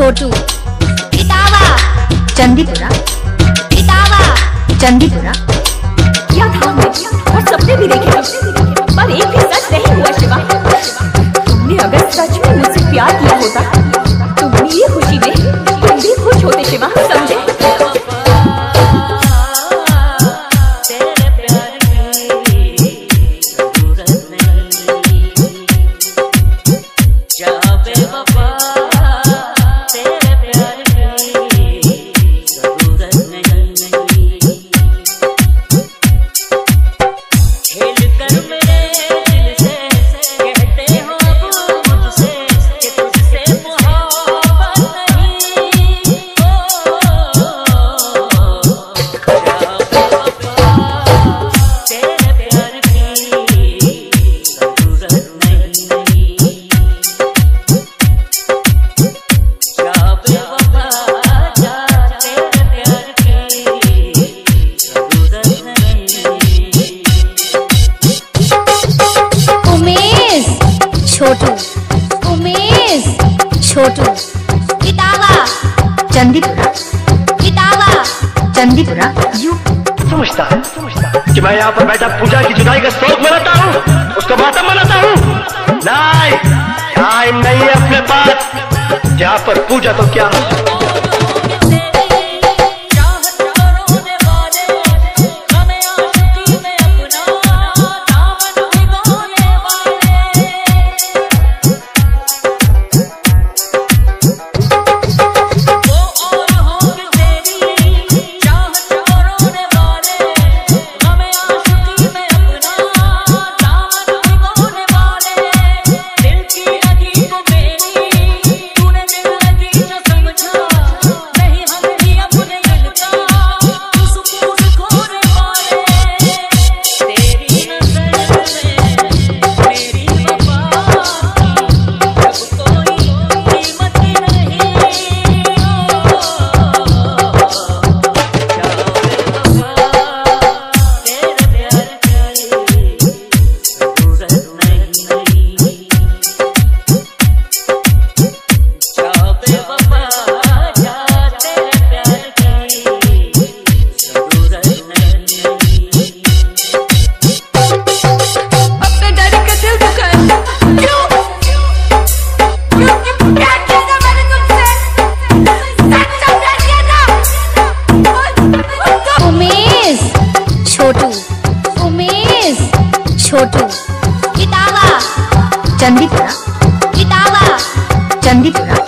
छोटू पितावा चंदीपुरा पितावा चंदीपुरा छोटू। इटावा चंदीपुरा। इटावा चंदीपुरा। यू। समझता है कि मैं यहाँ पर बैठा पूजा की जुदाई का शौक मनाता हूँ उसका मातम मनाता हूँ। नहीं टाइम नहीं है अपने पास। यहाँ पर पूजा तो क्या? छोटू। कितावा चंदीपुरा। कितावा चंदीपुरा।